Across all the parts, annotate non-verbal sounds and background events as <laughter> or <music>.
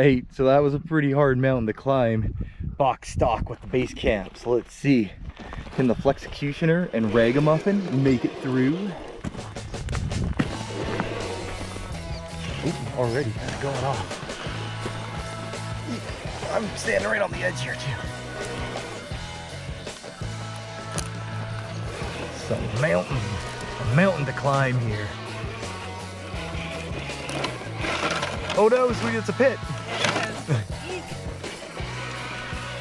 right, so that was a pretty hard mountain to climb. Box stock with the base camp. So let's see. Can the Flexecutioner and Ragamuffin make it through? Ooh, already kind of going off. I'm standing right on the edge here too. Some mountain, a mountain to climb here. Oh no, sweet, it's a pit.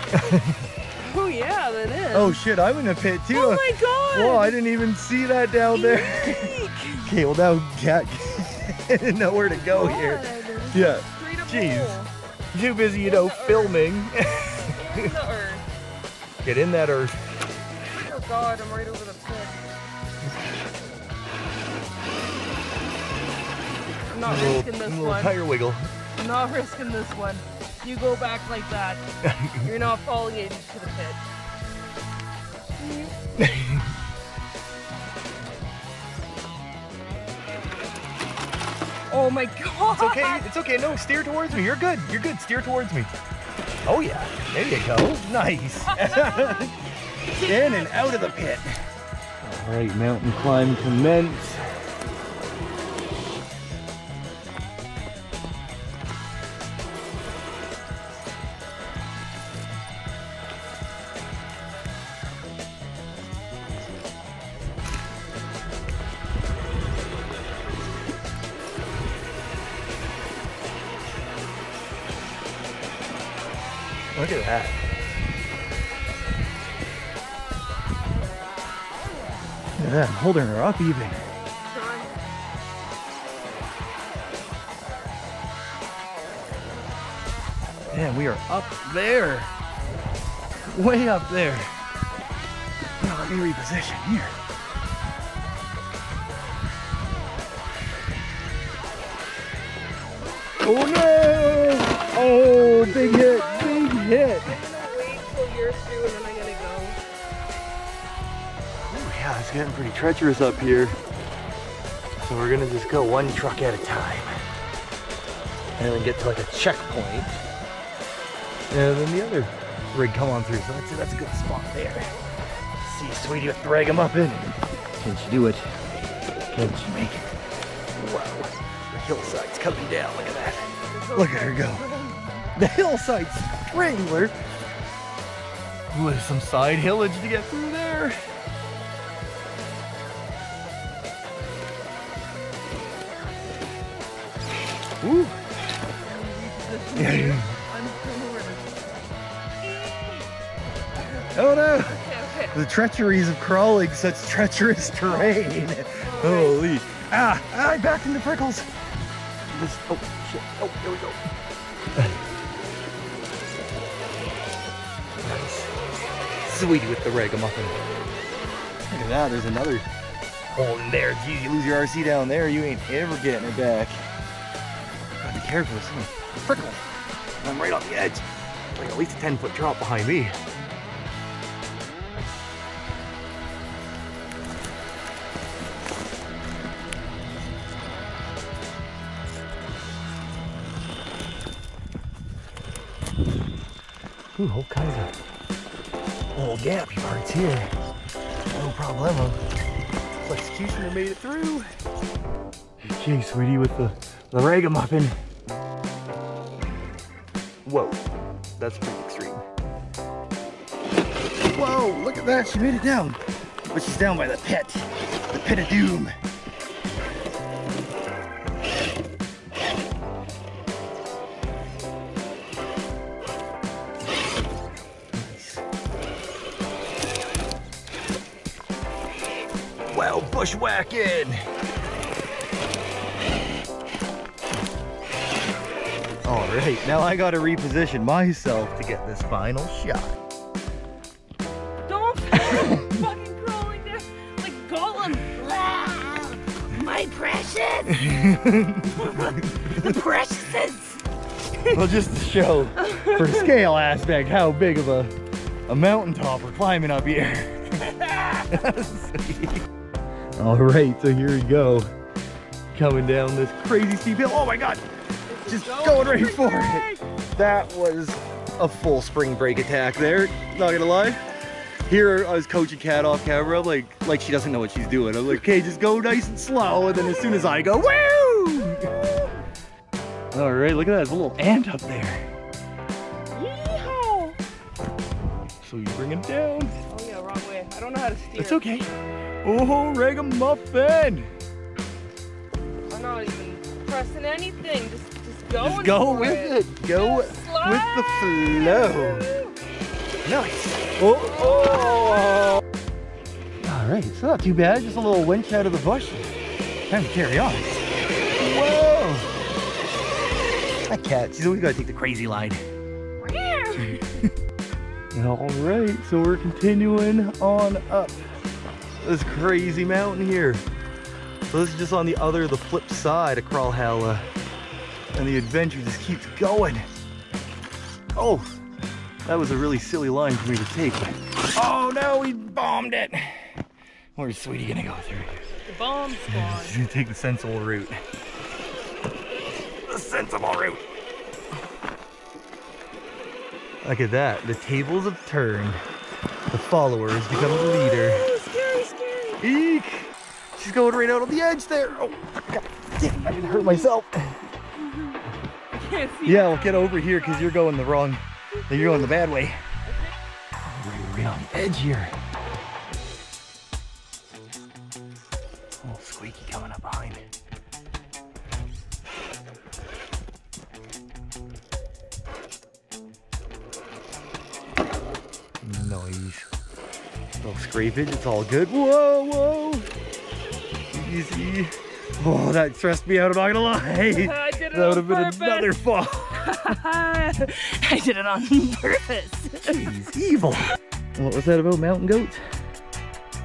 <laughs> oh yeah, that is. Oh shit, I'm in a pit too. Oh my god! Whoa, I didn't even see that down there. <laughs> okay, well now cat <laughs> didn't know where to go here. Yeah. Jeez. Too busy, you know, filming. In the earth. Get in that earth. Oh god, I'm right over the pit. I'm not risking this little one. tire wiggle. I'm not risking this one. You go back like that. <laughs> You're not falling into the pit. <laughs> Oh my god! It's okay. It's okay. No, steer towards me. You're good. You're good. Steer towards me. Oh yeah. There you go. Nice. <laughs> in and out of the pit. All right, mountain climb commence. Even. Man, we are up there. Way up there. Now let me reposition here. Oh no! Oh, big hit, big hit. It's getting pretty treacherous up here. So we're gonna just go one truck at a time. And then get to like a checkpoint. And then the other rig come on through. So that's, that's a good spot there. See Sweetie with the ragamuffin. Can she do it? Can she make it? Wow. The hillside's coming down. Look at that. Look at her go. The hillside strangler. Ooh, there's some side hillage to get through there. Oh no! Okay, okay. The treacheries of crawling such treacherous terrain. Holy. Ah, ah, I backed into prickles. This, oh, shit. Oh, here we go. nice. Sweetie with the ragamuffin. Look at that, there's another Oh, there. Geez, you lose your RC down there, you ain't ever getting it back. Careful, some prickles. I'm right on the edge. Like at least a 10 foot drop behind me. Ooh, all kinds of little gappy parts here. No problemo. Executioner made it through. Okay, sweetie, with the, the ragamuffin. Whoa, that's pretty extreme. Whoa, look at that, she made it down. But she's down by the pit, the pit of doom. Well, bushwhacking. All right, now I gotta reposition myself to get this final shot. Don't <laughs> fucking crawling down like Gollum. Ah, my precious. the preciouses. well, just to show, for <laughs> scale aspect, how big of a, a mountaintop we're climbing up here. <laughs> All right, so here we go. Coming down this crazy steep hill. Oh my God. Just going right for it. That was a full spring break attack there, not gonna lie. Here I was coaching Kat off camera, like like she doesn't know what she's doing. I'm like, okay, just go nice and slow, and then as soon as I go, woo! All right, look at that, there's a little ant up there. Yeehaw! So you bring him down. Oh yeah, wrong way. I don't know how to steer. It's okay. Oh, ragamuffin! I'm not even pressing anything. Just, just go with it. Go Just with the flow. Nice. Oh, oh. All right, so not too bad. Just a little winch out of the bush. Time to carry on. Whoa. That cat, she's always got to take the crazy line. <laughs> All right, so we're continuing on up this crazy mountain here. So this is just on the other, the flip side of Crawlhalla. And the adventure just keeps going. Oh, that was a really silly line for me to take. Oh no, we bombed it. Where's Sweetie gonna go through? The bomb squad. <laughs> She's gonna take the sensible route. The sensible route. Look at that. The tables have turned. The follower has become the leader. Ooh, scary, scary. Eek! She's going right out on the edge there. Oh, God damn, I didn't hurt myself. Can't see. Yeah, well, get over here because you're going the wrong, you're going the bad way. Right, right on the edge here. Oh, squeaky coming up behind. Nice. Little scrapage, it's all good. Whoa, whoa. Easy. Oh, that stressed me out, I'm not gonna lie. <laughs> I did it That would on have been purpose. another fall. <laughs> I did it on purpose. Jeez, evil. What was that about mountain goats?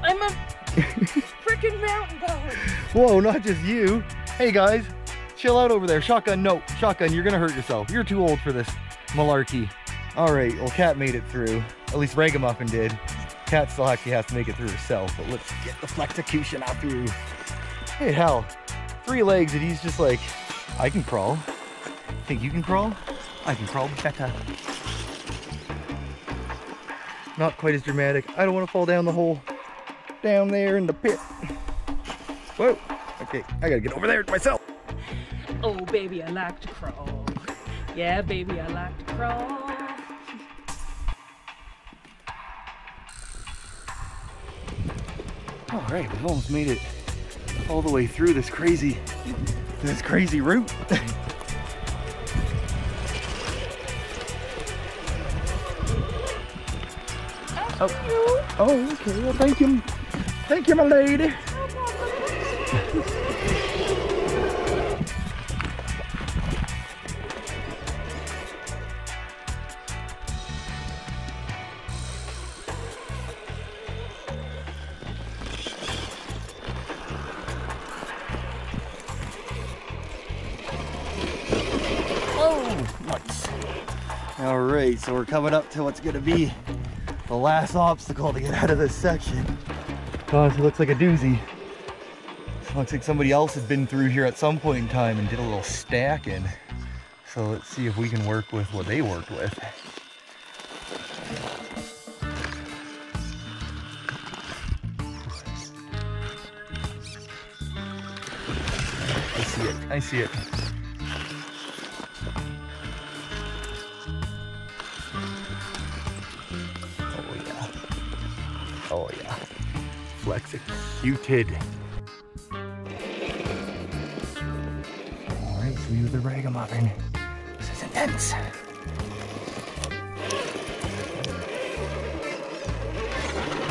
I'm a freaking mountain goat. Whoa, not just you. Hey guys, chill out over there. Shotgun, no. Shotgun, you're gonna hurt yourself. You're too old for this malarkey. All right, well, Cat made it through. At least Ragamuffin did. Cat still actually has to make it through herself, but let's get the flexecution out through. Hey, hell, three legs and he's just like, I can crawl. Think you can crawl? I can crawl better. Not quite as dramatic. I don't want to fall down the hole down there in the pit. Whoa. Okay, I gotta get over there myself. Oh, baby, I like to crawl. Yeah, baby, I like to crawl. All right, we've almost made it all the way through this crazy, this crazy route. oh. oh, okay. Well, thank you, thank you, my lady. So we're coming up to what's gonna be the last obstacle to get out of this section. Gosh, it looks like a doozy. Looks like somebody else had been through here at some point in time and did a little stacking. So let's see if we can work with what they worked with. I see it, I see it. Flex executed. Alright, so you the ragamuffin. This is intense.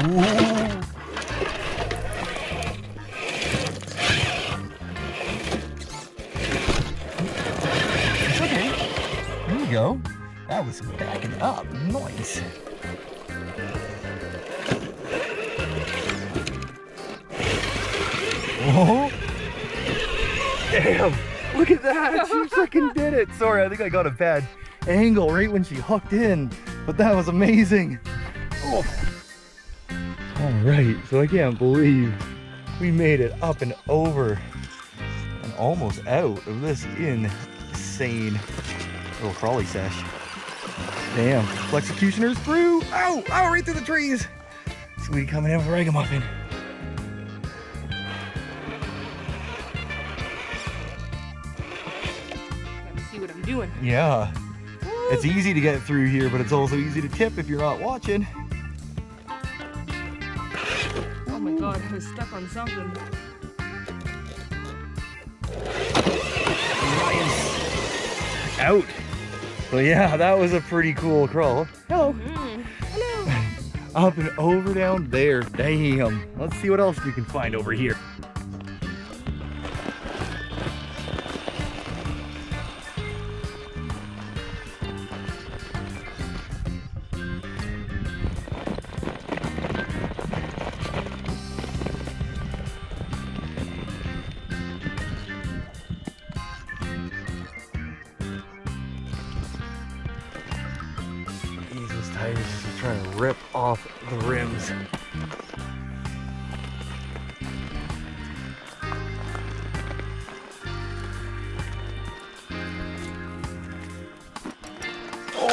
Ooh. It's okay. There you go. That was backing up. Nice. Damn. Look at that. She <laughs> freaking did it. Sorry, I think I got a bad angle right when she hooked in, but that was amazing. Oh. All right, so I can't believe we made it up and over and almost out of this insane little crawly sesh. Damn, executioner's through. Oh, oh, right through the trees. Sweet coming in with a Ragamuffin. Doing. Yeah. It's easy to get through here, but it's also easy to tip if you're not watching. Oh my god, I was stuck on something. Nice. Out. But yeah, that was a pretty cool crawl. Hello. Mm. <laughs> Hello. Up and over down there. Damn. Let's see what else we can find over here.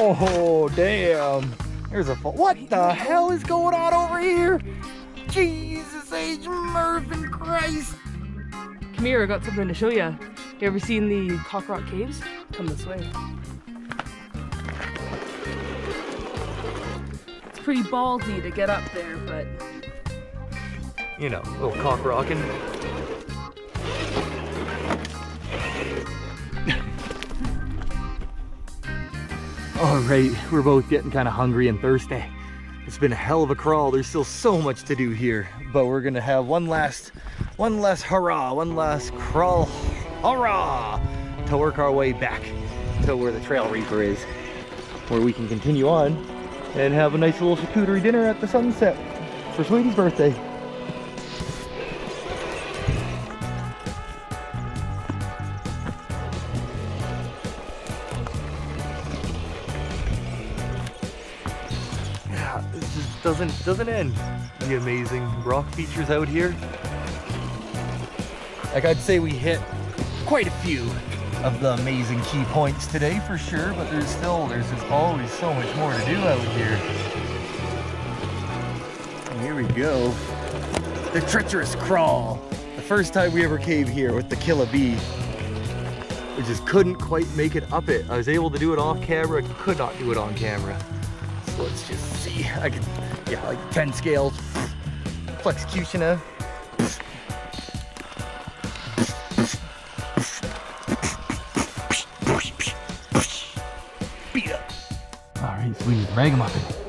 Oh, damn. There's a fall. What the hell is going on over here? Jesus H. Mervin Christ. Come here, I got something to show you. You ever seen the Cock Rock Caves? Come this way. It's pretty ballsy to get up there, but You know, a little cock rocking. Right, we're both getting kind of hungry and thirsty. It's been a hell of a crawl. There's still so much to do here, but we're gonna have one last, one last hurrah, one last crawl, hurrah, to work our way back to where the Trail Reaper is, where we can continue on and have a nice little charcuterie dinner at the sunset for Sweetie's birthday. Doesn't doesn't end. The amazing rock features out here. Like I'd say we hit quite a few of the amazing key points today for sure, but there's still there's just always so much more to do out here. And here we go. The treacherous crawl. The first time we ever came here with the killer Bee. We just couldn't quite make it up it. I was able to do it off camera, could not do it on camera. So let's just see. I can, yeah, like 10 scales. Flexecutioner. Beat up. All right, sweet. Ragamuffin. alright,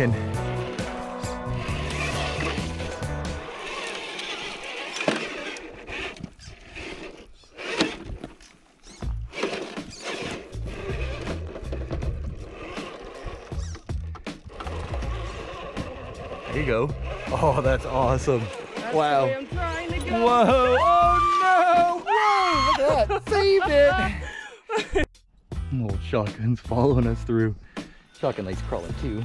There you go. Oh, that's awesome. That's Wow. I'm trying to go. Whoa! Oh no! Whoa! Look at that! Save it! <laughs> Old shotgun's following us through. Shotgun likes crawling too.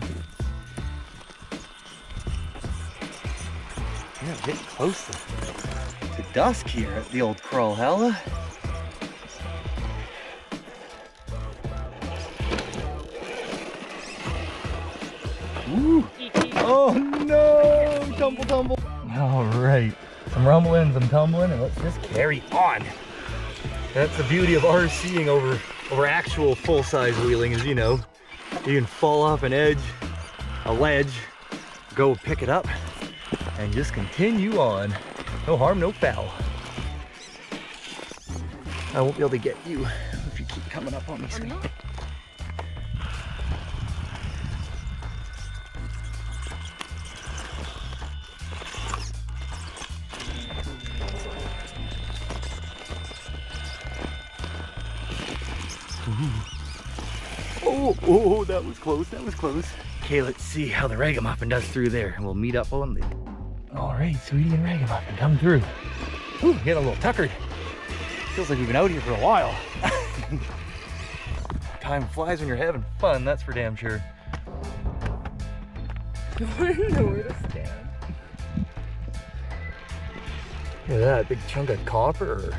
Yeah, getting close to, dusk here at the old Crawlhalla. Woo! Oh no! Tumble, tumble. All right, some rumbling, some tumbling, and let's just carry on. That's the beauty of RCing over over actual full-size wheeling, is you know, you can fall off an edge, a ledge, go pick it up, and just continue on. No harm, no foul. I won't be able to get you if you keep coming up on me. Sweetie. Oh, oh, that was close. That was close. Okay, let's see how the ragamuffin does through there. And we'll meet up on the All right, sweetie and ragamuffin, come through. Ooh, getting a little tuckered. Feels like we've been out here for a while. <laughs> Time flies when you're having fun, that's for damn sure. <laughs> I to know where to stand. Look at that, big chunk of copper or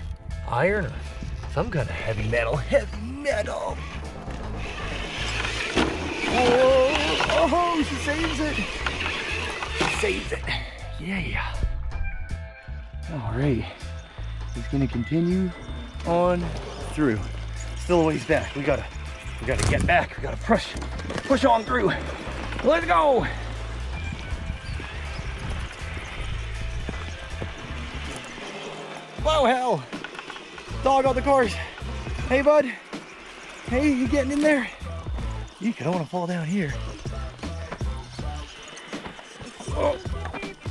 iron or some kind of heavy metal. Heavy metal! Whoa! Oh, she saves it! She saves it. Yeah. All right. He's gonna continue on through. Still a ways back. We gotta, we gotta get back. We gotta push, push on through. Let's go! Whoa, hell! Dog on the course. Hey, bud. Hey, you getting in there? You don't want to fall down here. Oh,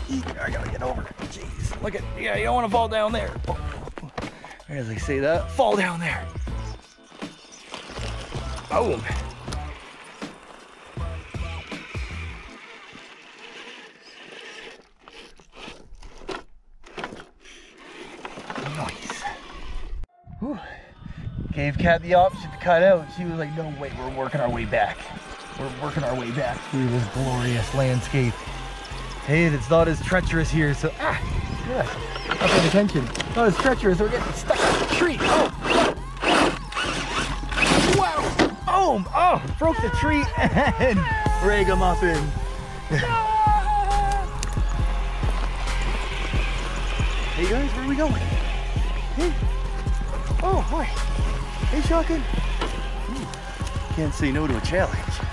I gotta get over. Jeez, look at, yeah, you don't want to fall down there. As they say that, fall down there. Boom. Nice. Whew. Gave Kat the option to cut out. She was like, no way, we're working our way back. We're working our way back through this glorious landscape. Hey, it's not as treacherous here, so, ah, yeah, not paying attention. Not as treacherous, we're getting stuck in the tree. Oh, wow, boom, oh, broke the tree and <laughs> ragamuffin. <laughs> Hey guys, where are we going? Hey. Oh, hi. Hey, Shotgun. Hmm. Can't say no to a challenge.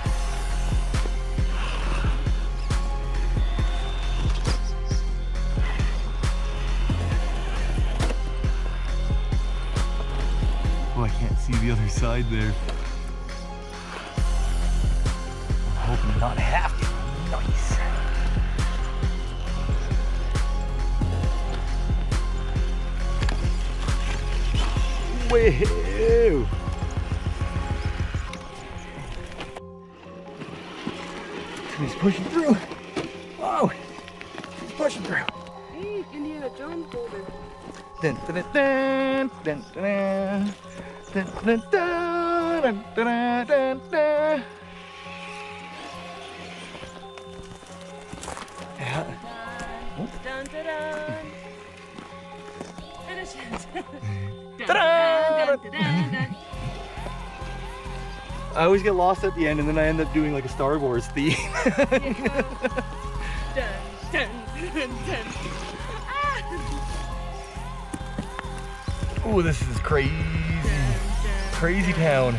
Side there. I'm hoping to not have to. Nice. Whoa! He's pushing through. Oh, He's pushing through. Hey, Indiana Jones boulder. Dun, dun, dun, dun, dun, dun, Dun, dun, dun. I always get lost at the end and then I end up doing like a Star Wars theme. <laughs> Ooh, this is crazy. Crazy town.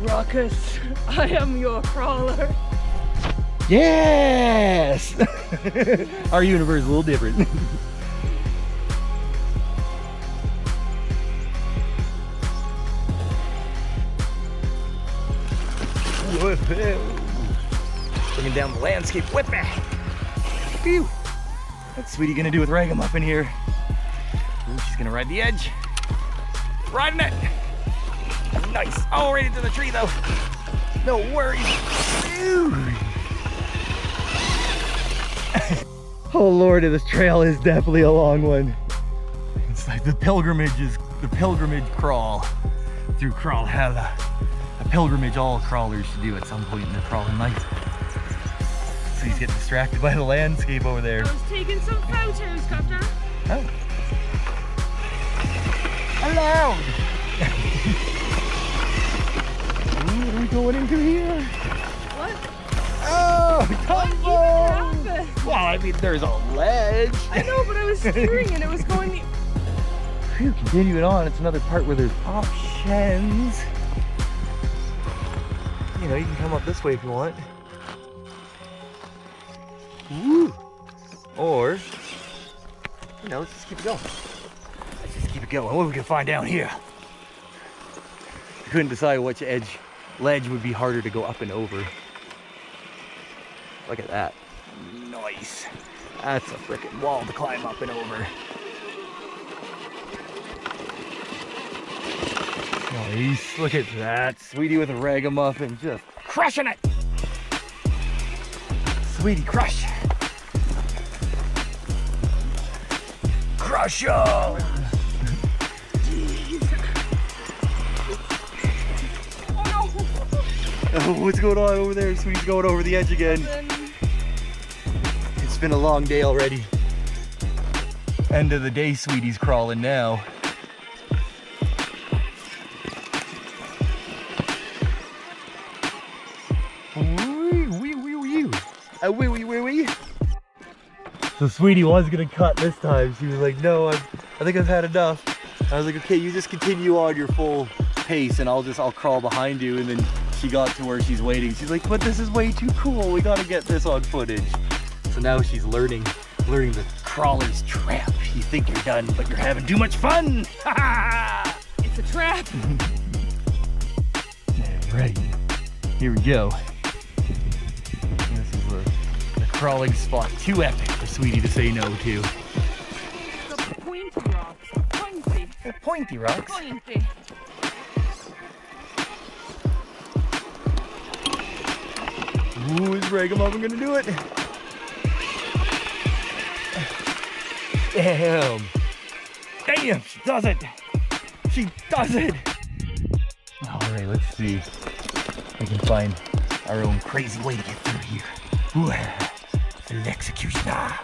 Ruckus, I am your crawler. Yes! <laughs> Our universe is a little different. <laughs> Down the landscape with me. Phew. What's Sweetie gonna do with Ragamuffin here? Ooh, she's gonna ride the edge. Riding it. Nice. Oh, right into the tree though. No worries. Phew. <laughs> oh lordy, this trail is definitely a long one. It's like the pilgrimage is the pilgrimage crawl through Crawlhalla. A pilgrimage all crawlers should do at some point in their crawling life. So he's getting distracted by the landscape over there. I was taking some photos, Captain. Oh. Hello! Ooh, what are we going into here? What? Oh, What tumble! even happened? Well, I mean, there's a ledge. I know, but I was steering and it was going the Phew, continuing on, it's another part where there's options. You know, you can come up this way if you want. Woo! Or, you know, let's just keep it going. Let's just keep it going. What we can find down here? I couldn't decide which edge ledge would be harder to go up and over. Look at that. Nice. That's a freaking wall to climb up and over. Nice. Look at that. Sweetie with a ragamuffin just crushing it. Sweetie crush. Crush Oh, what's going on over there? Sweetie's going over the edge again. It's been a long day already. End of the day, Sweetie's crawling now. So Sweetie was gonna cut this time. She was like, no, i I think I've had enough. I was like, okay, you just continue on your full pace and I'll just, I'll crawl behind you. And then she got to where she's waiting. She's like, but this is way too cool. We gotta get this on footage. So now she's learning, learning the crawler's trap. You think you're done, but you're having too much fun. It's a trap. <laughs> right, here we go. This is the, the crawling spot. Too epic Sweetie to say no to. The pointy rocks. Pointy. Pointy rocks. Pointy. Ooh, is Ragamuffin gonna do it? Damn. Damn, she does it. She does it. All right, let's see if we can find our own crazy way to get through here. Ooh, it's an executioner.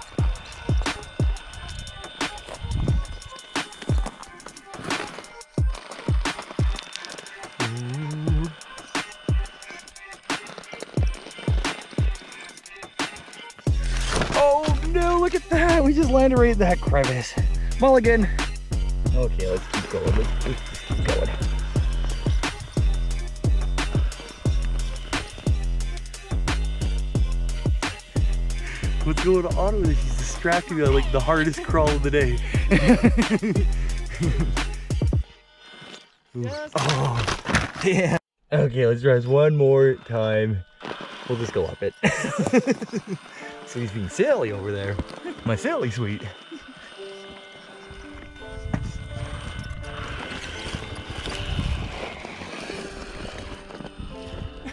Oh no, look at that. We just landed right in that crevice. Mulligan. Okay, let's keep going. Let's, <laughs> let's going on with her? She's distracting me on like the hardest crawl of the day. <laughs> oh, damn. Okay, let's try this one more time. We'll just go up it. <laughs> so he's being silly over there. My silly sweet.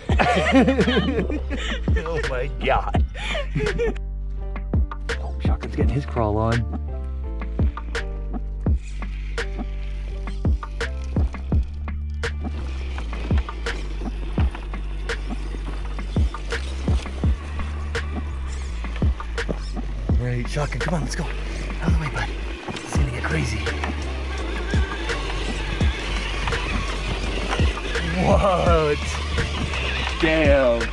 <laughs> oh my god. Shotgun's getting his crawl on. Right, Shotgun, come on, let's go. Out of the way, bud. It's gonna get crazy. What? Damn.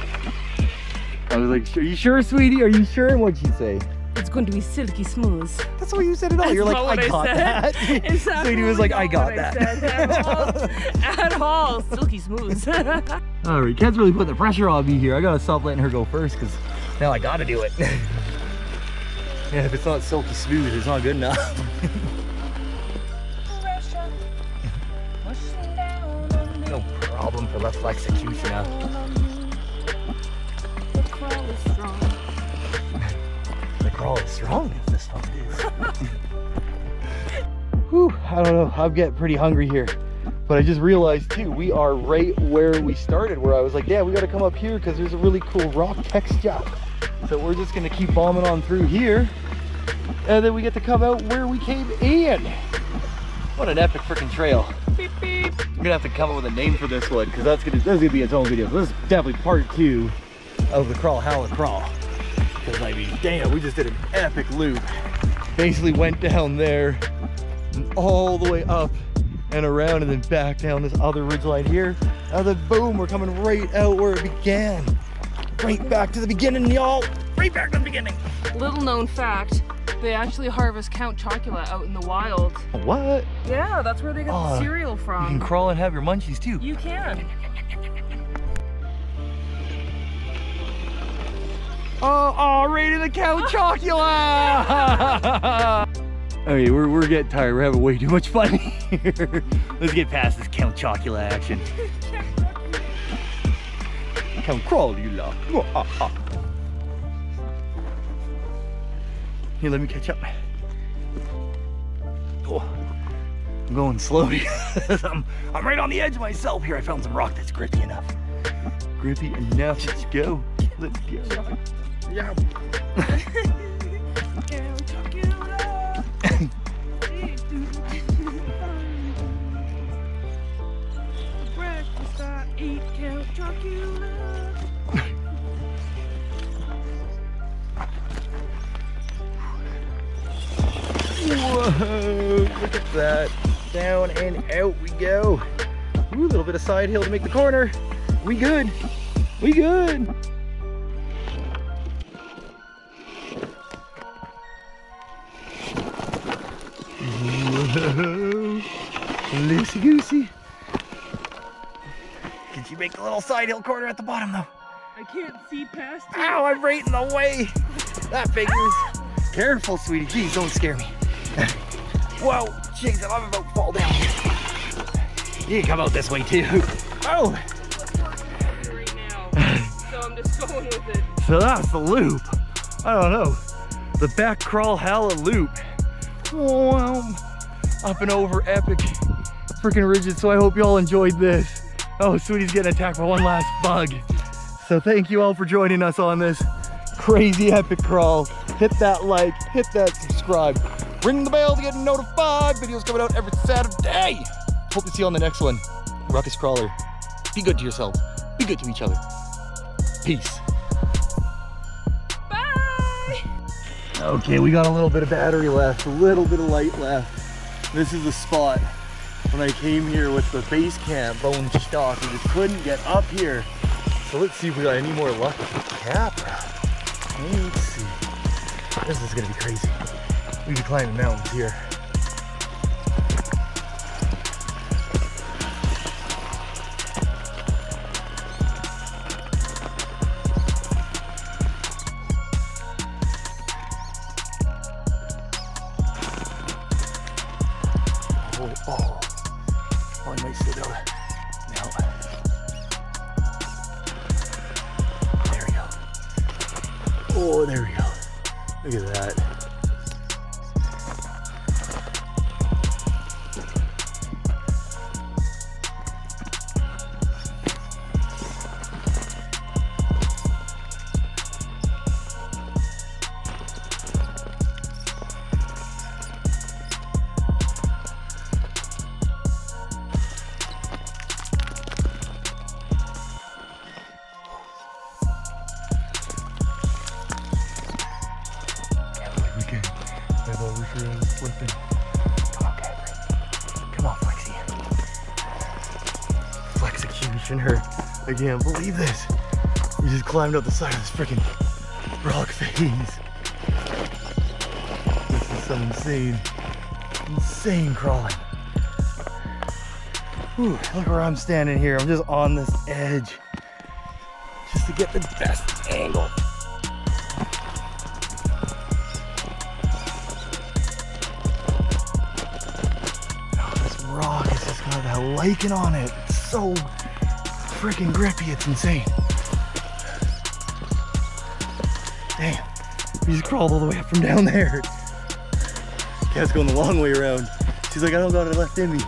I was like, are you sure, sweetie? Are you sure? What'd she say? It's going to be silky smooth. That's what you said it all. That's You're like, I I got said. that. <laughs> It's Sweetie was like, I got that. I At all. <laughs> At all. Silky smooth. <laughs> All right, Kat's really putting the pressure on me here. I gotta stop letting her go first because now I gotta do it. yeah, if it's not silky smooth, it's not good enough. no problem for left executioner. Oh, crawl is strong if this stuff is. Whew, I don't know. I'm getting pretty hungry here. But I just realized too, we are right where we started, where I was like, yeah, we gotta come up here because there's a really cool rock texture. So we're just gonna keep bombing on through here. And then we get to come out where we came in. What an epic freaking trail. beep, beep. I'm gonna have to come up with a name for this one because that's gonna that's gonna be its own video. This is definitely part two of the Crawlhalla crawl. Because I mean, damn, we just did an epic loop. Basically went down there and all the way up and around and then back down this other ridge line here. And then boom, we're coming right out where it began. Right back to the beginning, y'all. Right back to the beginning. Little known fact, they actually harvest Count Chocula out in the wild. What? Yeah, that's where they get Oh, the cereal from. You can crawl and have your munchies too. You can. Oh, oh, right in the Count <laughs> Chocula! <laughs> okay, we're, we're getting tired. We're having way too much fun <laughs> here. Let's get past this Count Chocula action. Count Chocula. Here, let me catch up. Oh, I'm going slow because I'm, I'm right on the edge of myself here. I found some rock that's grippy enough. Grippy enough. Let's go. Let's go. Yeah. Whoa, look at that. Down and out we go. Ooh, a little bit of side hill to make the corner. We good. We good. Loosey goosey. Did you make the little side hill corner at the bottom though? I can't see past you. Ow, I'm right in the way. That figures. Careful, sweetie. Jeez, don't scare me. Whoa, jeez, I'm about to fall down here. You can come out this way too. Oh, right now. So I'm just going with it. so that's the loop. I don't know. The back Crawlhalla loop. Wow. Up and over epic freaking rigid, So I hope you all enjoyed this. Oh, Sweetie's getting attacked by one last bug. So thank you all for joining us on this crazy epic crawl. Hit that like, hit that subscribe, ring the bell to get notified. Videos coming out every Saturday. Hope to see you on the next one. Ruckus Crawler. Be good to yourselves. Be good to each other. Peace. Bye! Okay, we got a little bit of battery left, a little bit of light left. This is the spot when I came here with the base camp bone stock. We just couldn't get up here. So let's see if we got any more luck with the cap. Let's see. This is gonna be crazy. We could climb the mountains here. Can't believe this. We just climbed up the side of this freaking rock face. This is some insane, insane crawling. Whew, look where I'm standing here. I'm just on this edge just to get the best angle. Oh, this rock has just got that lichen on it. It's so freaking grippy, it's insane. Damn, we just crawled all the way up from down there. Cat's going the long way around. She's like, I don't got it left in me.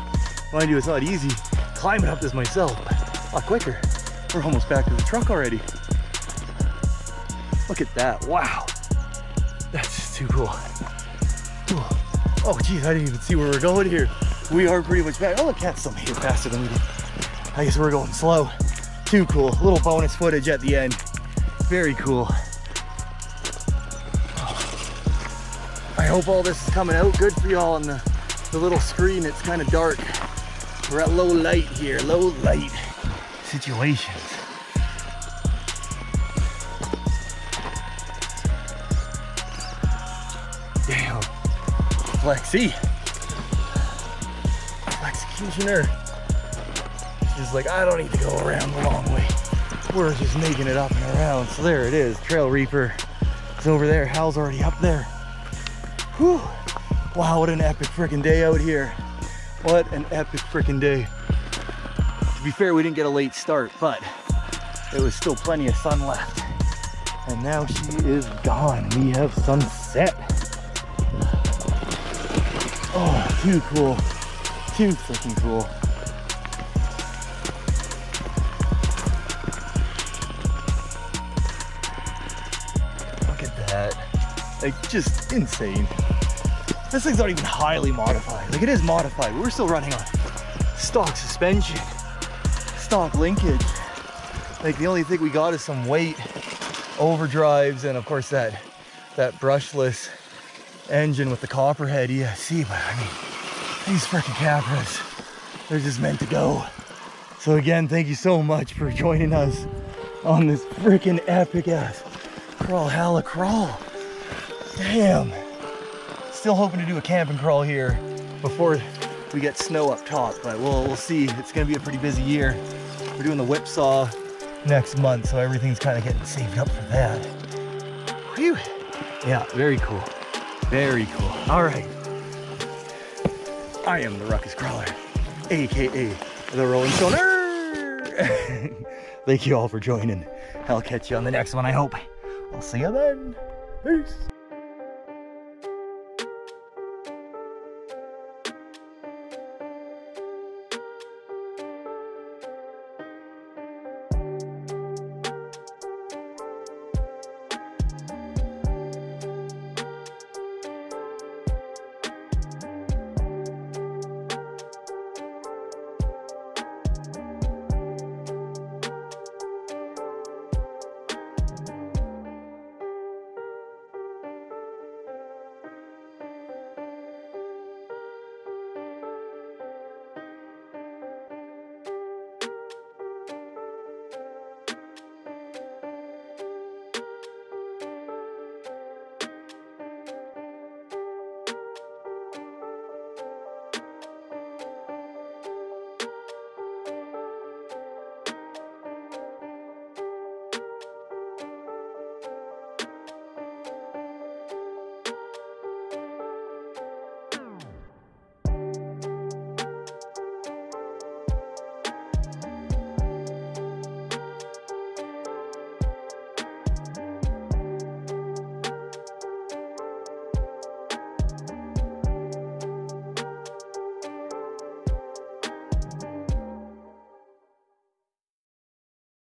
Mind you, it's not easy climbing up this myself. A lot quicker. We're almost back to the truck already. Look at that, wow. That's just too cool. Cool. Oh geez, I didn't even see where we're going here. We are pretty much back. Oh, the cat's still made it faster than we did. I guess we're going slow. Too cool. A little bonus footage at the end. Very cool. I hope all this is coming out good for y'all on the, the little screen. It's kind of dark. We're at low light here, low light situations. Damn. Flexi. Executioner. She's like, I don't need to go around the long way. We're just making it up and around. So there it is. Trail Reaper It's over there. Hal's already up there. Whew. Wow, what an epic freaking day out here. What an epic freaking day. To be fair, we didn't get a late start, but there was still plenty of sun left. And now she is gone. We have sunset. Oh, too cool. Too freaking cool. Like, just insane. This thing's not even highly modified. Like, it is modified. We're still running on stock suspension, stock linkage. Like, the only thing we got is some weight, overdrives, and of course that, that brushless engine with the copperhead ESC. But I mean, these freaking Capras, they're just meant to go. So again, thank you so much for joining us on this freaking epic ass Crawlhalla crawl. Damn. Still hoping to do a camping crawl here before we get snow up top, but we'll, we'll see. It's gonna be a pretty busy year. We're doing the whipsaw next month, so everything's kind of getting saved up for that. Whew. Yeah, very cool. Very cool. All right. I am the Ruckus Crawler, AKA the Rolling Stoner. <laughs> Thank you all for joining. I'll catch you on the next one, I hope. I'll see you then. Peace.